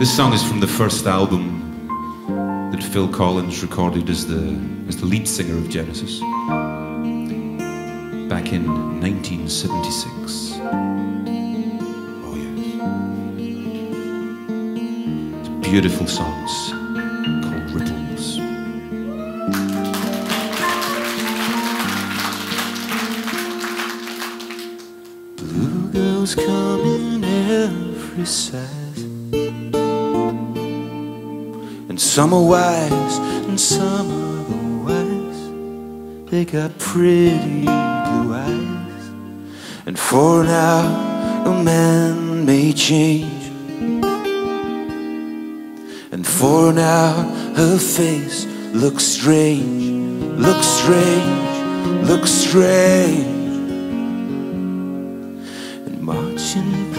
This song is from the first album that Phil Collins recorded as the, as the lead singer of Genesis back in 1976. Oh, yes. It's beautiful songs called Ripples. Blue girls come in every size. Some are wise and some are the wise. They got pretty blue eyes. And for now, a man may change. And for now, her face looks strange, looks strange, looks strange and marching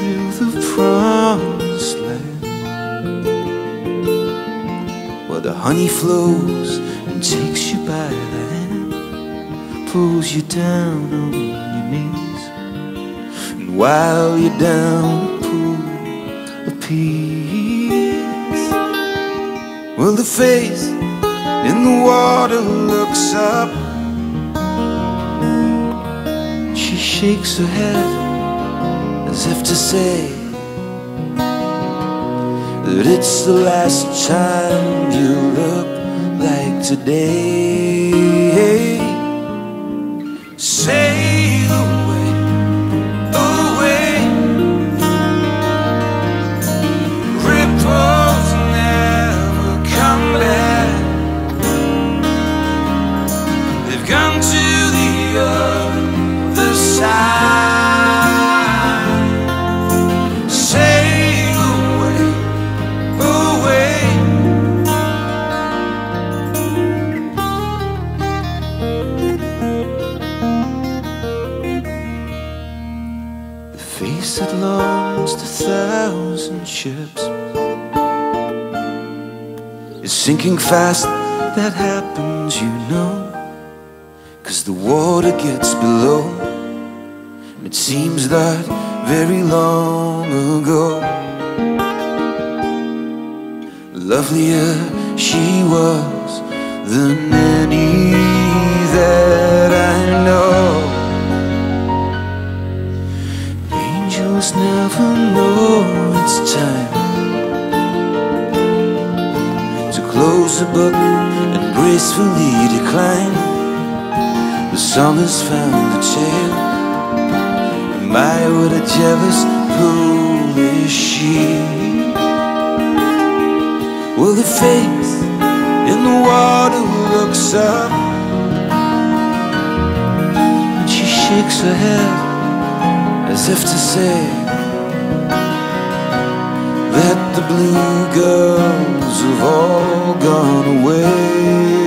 the honey flows and takes you by the hand, pulls you down on your knees, and while you're down, a piece. Well, the face in the water looks up. She shakes her head as if to say that it's the last time you look like today. Sail face that lost a thousand ships is sinking fast. That happens, you know. Cause the water gets below. And it seems that very long ago. Lovelier she was than any that I know. Angels never know it's time to close the book and gracefully decline. The has found a tale. My, what a jealous fool is she. Well, the face in the water looks up and she shakes her head as if to say that the blue girls have all gone away.